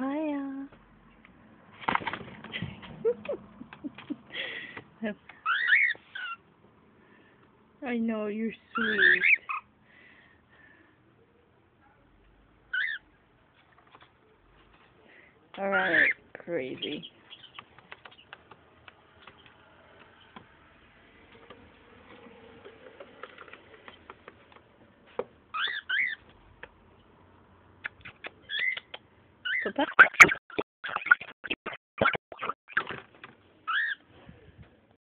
Hiya. I know you're sweet. All right, crazy. So that's